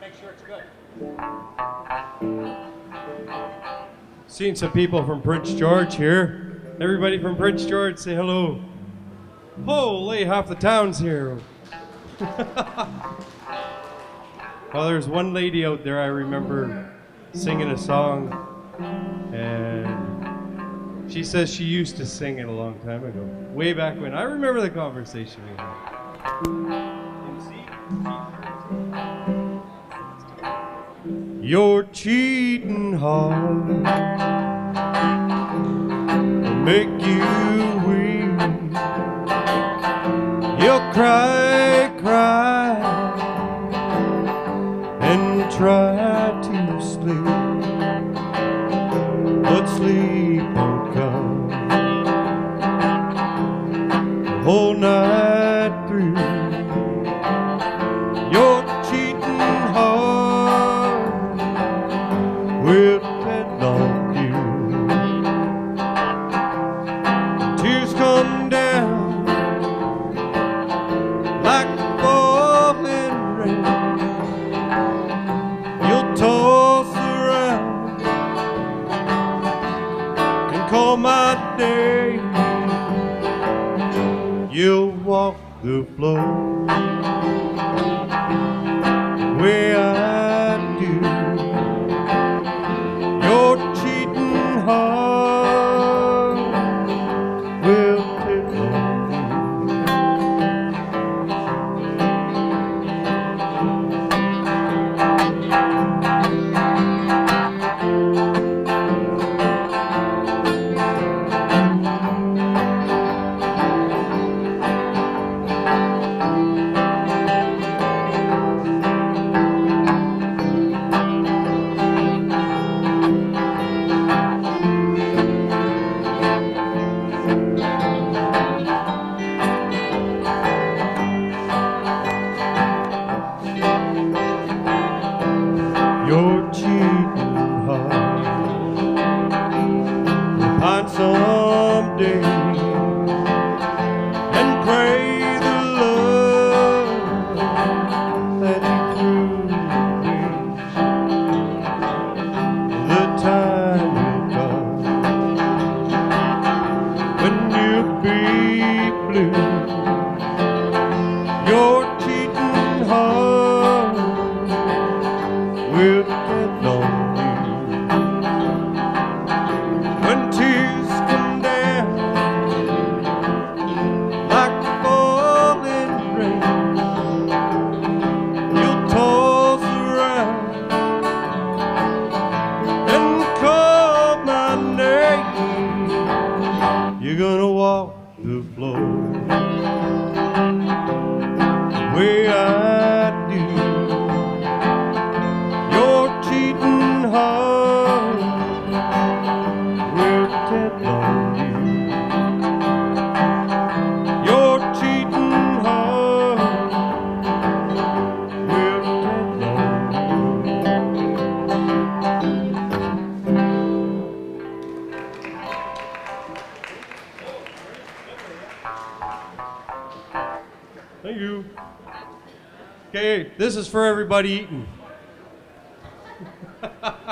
Make sure it's good. Seen some people from Prince George here. Everybody from Prince George, say hello. Holy, half the town's here. well, there's one lady out there I remember singing a song, and she says she used to sing it a long time ago, way back when. I remember the conversation we had. Your cheating will make you weep. You'll cry, but Okay, this is for everybody eating.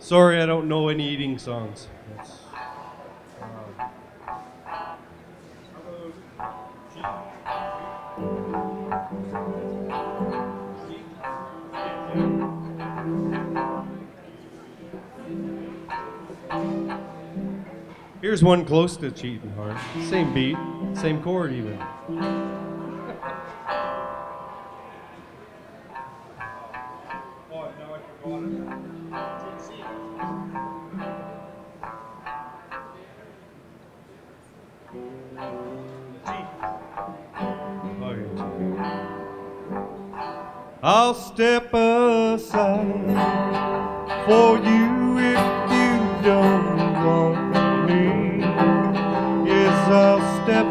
Sorry, I don't know any eating songs. Here's one close to cheating heart. Same beat, same chord even. I'll step aside for you if you don't want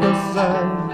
step aside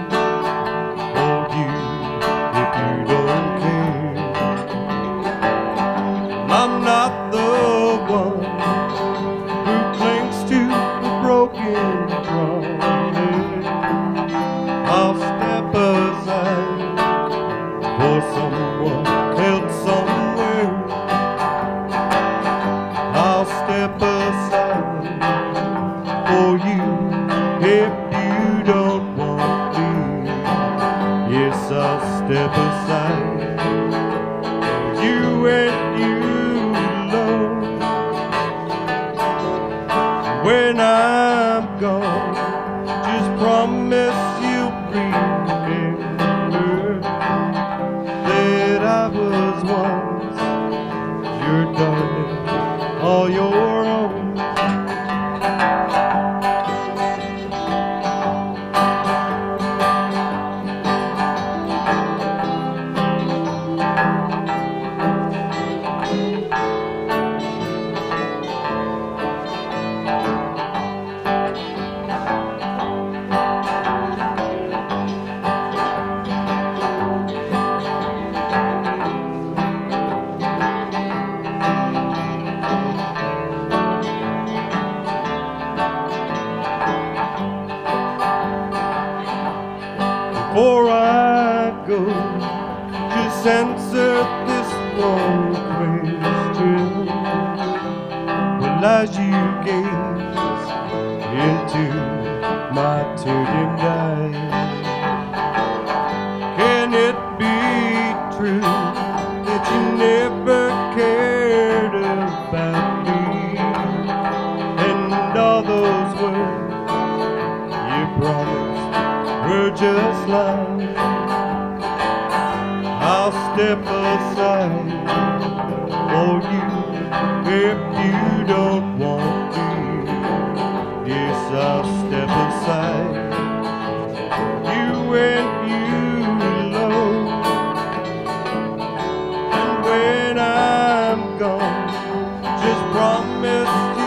promise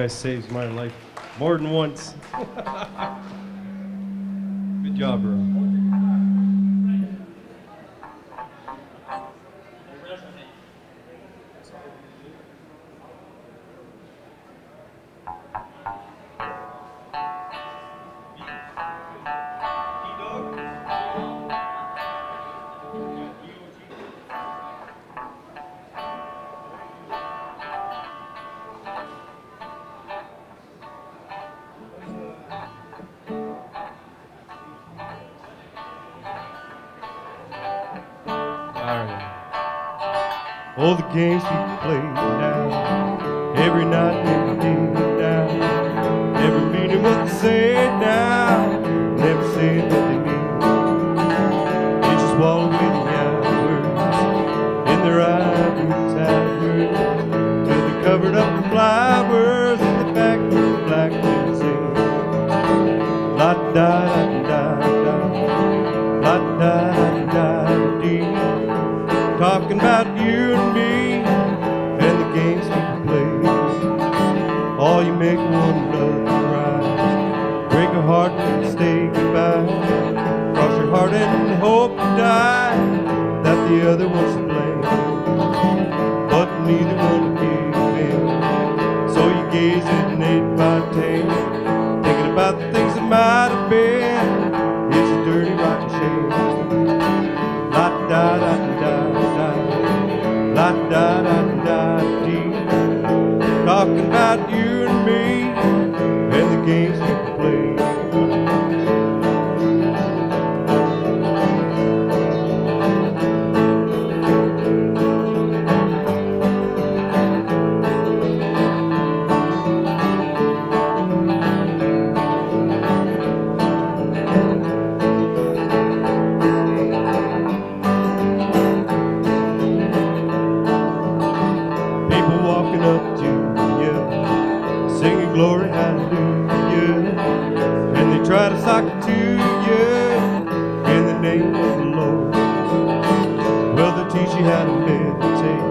Boy, this guy saves my life more than once. Good job, bro. Games we play now, every night, every day now, never meaning what they say now, never saying what they mean. They just wallow in the hours in their ivory towers, till they're covered up in flowers in the back of the black limousine. La da hope to die that the other one's to blame, but neither one gave in. So you gaze at an eight by ten, thinking about the things that might have try to sock it to you in the name of the Lord. Well, they teach you how to meditate,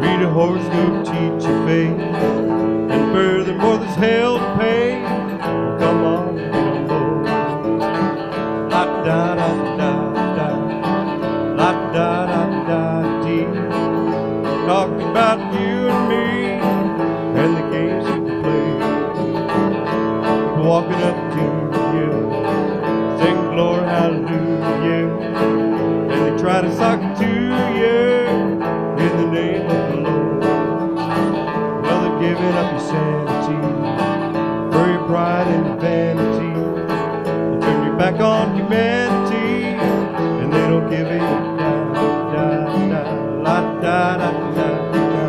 read a horoscope, teach you faith. And furthermore, there's hell to pay. Humanity, and they don't give a da da da la da da da da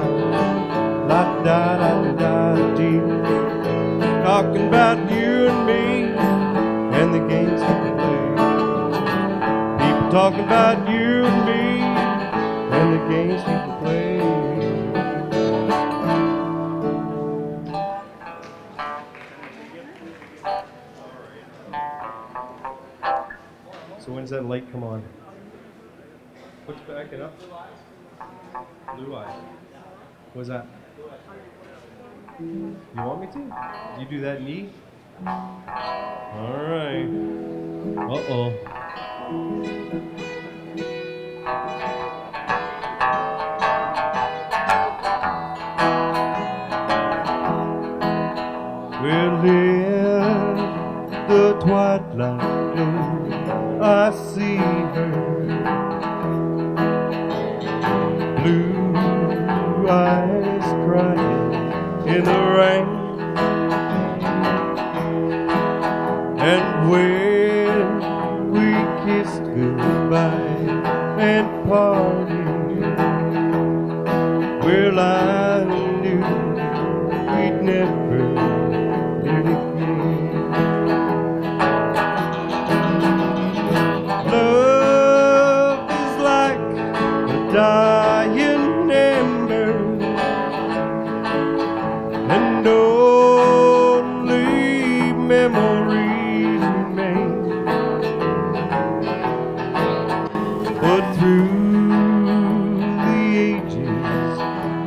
la da da da dee. Talking about you and me and the games we play. People talking about that light come on? What's backing up? Blue eyes. What's that? You want me to? You do that knee? Alright. Uh oh. twilight I see her.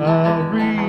I'll read.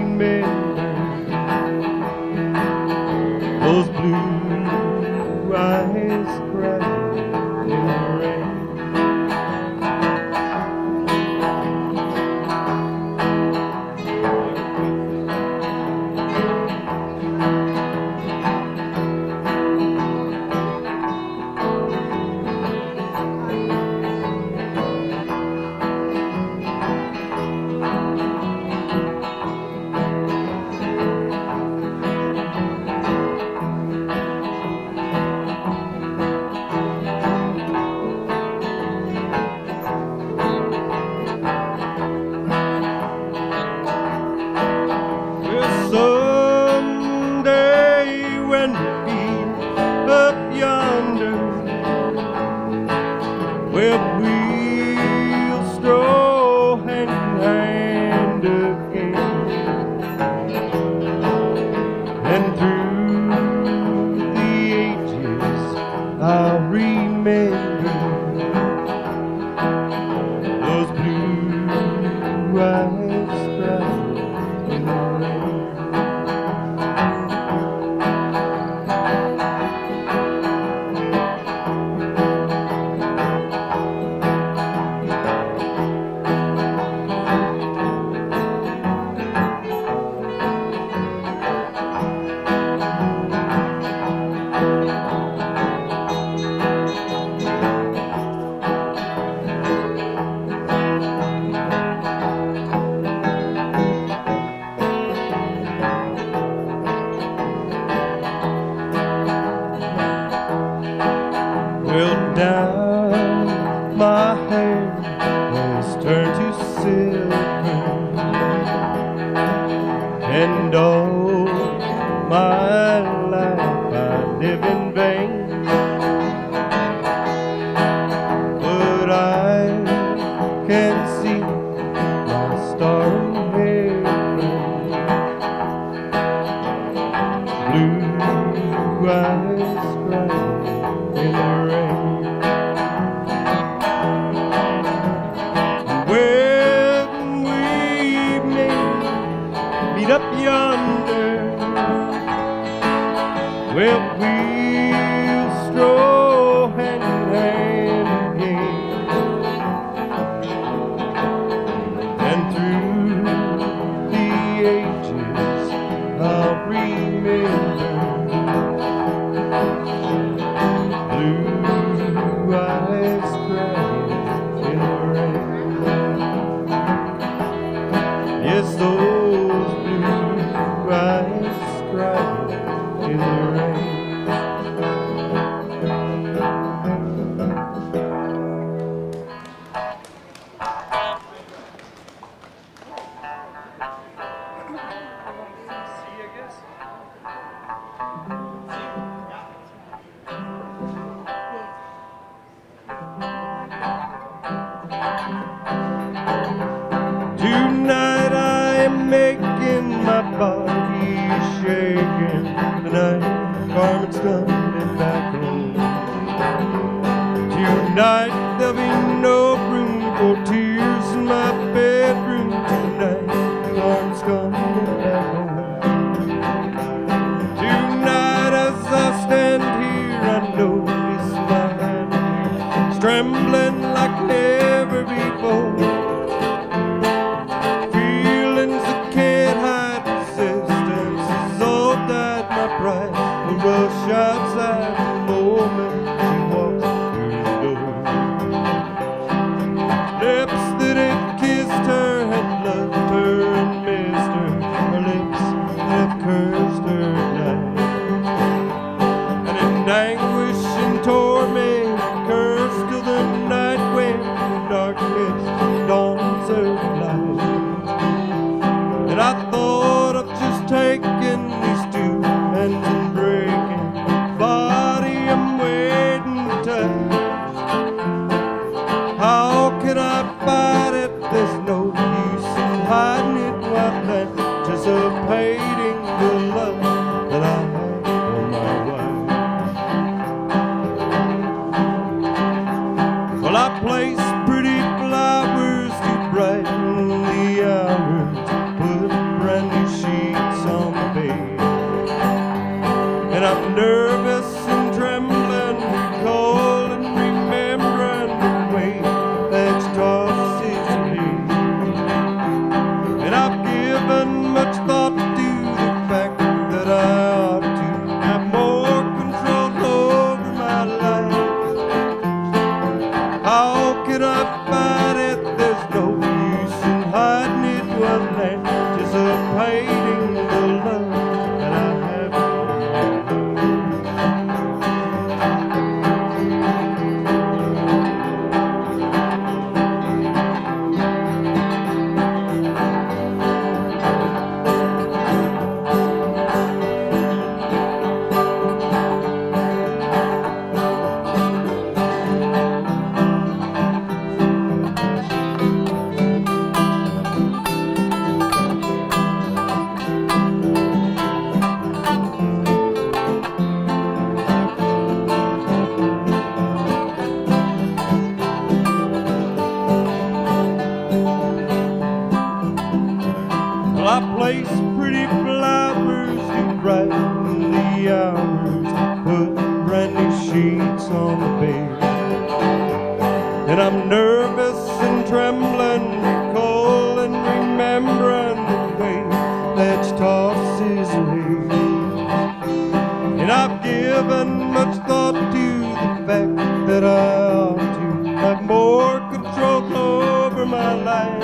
I've given much thought to the fact that I ought to have more control over my life.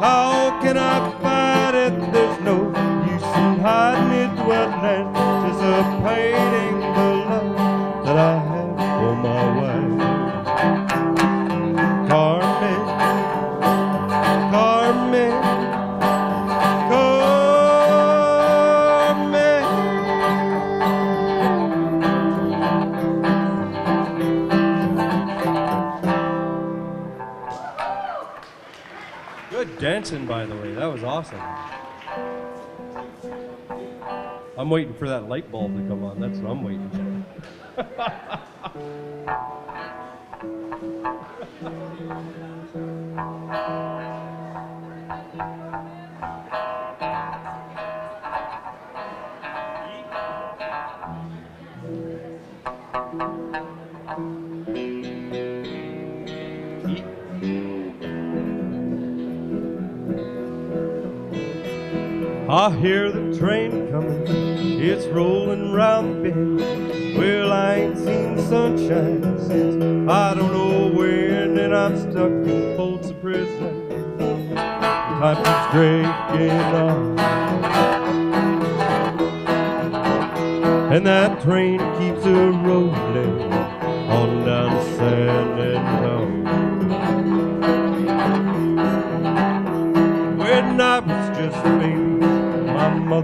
How can I fight it? There's no use in hiding it. Well, anticipating a love I'm waiting for that light bulb to come on. That's what I'm waiting for. I hear the train coming, it's rolling round the bend. Well, I ain't seen the sunshine since I don't know when, and I'm stuck in Folsom Prison. Time keeps dragging on, and that train keeps a rolling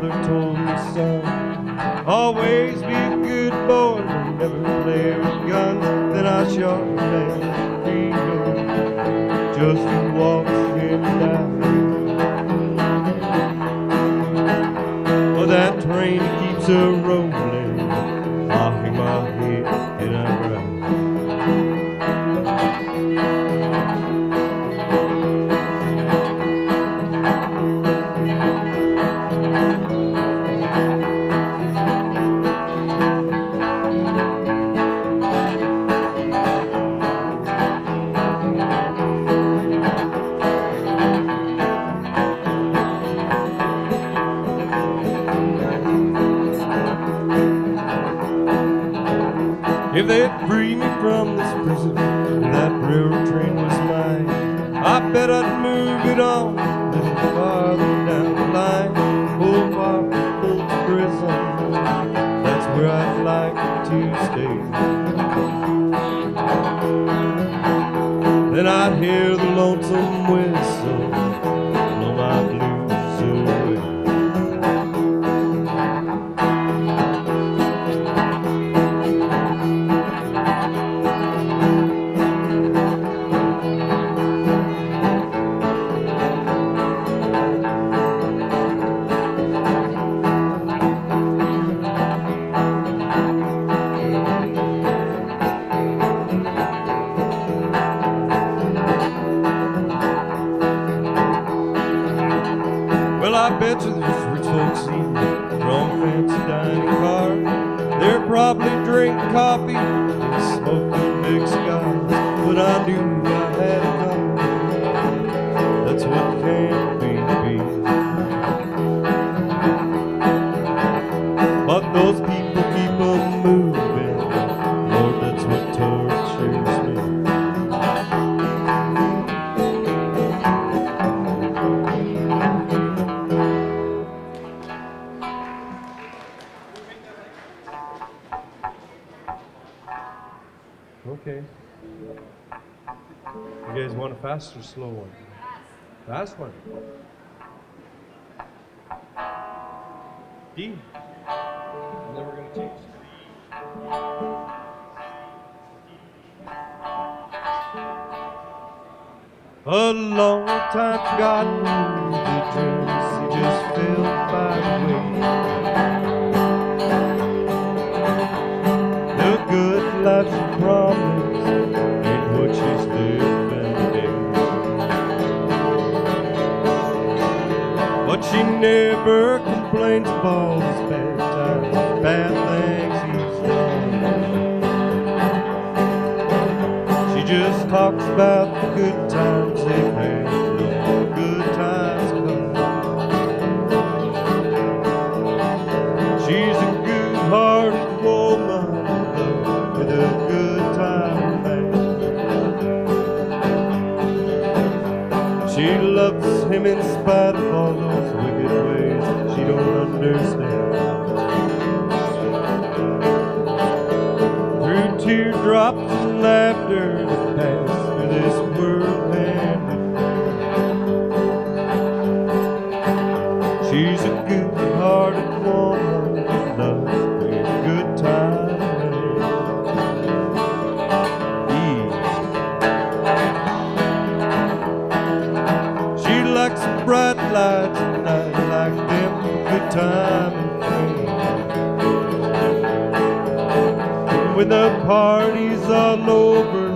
my mother told me, son, always be a good boy and never play with guns. Then I shot a man freedom just to watch him die. Well, that train keeps a better move it on. Okay. You guys want a fast or slow one? Fast. Fast one. D. And then we're going to change A long time forgotten, the dreams you just filled by the. The good life's you promised. She never complains about his bad times, bad things he's done. She just talks about the good times they've had, the good times come. She's a good-hearted woman with a good time. She loves him in spite of all the understand. Through teardrops and laughter that pass through this world. the party's all over.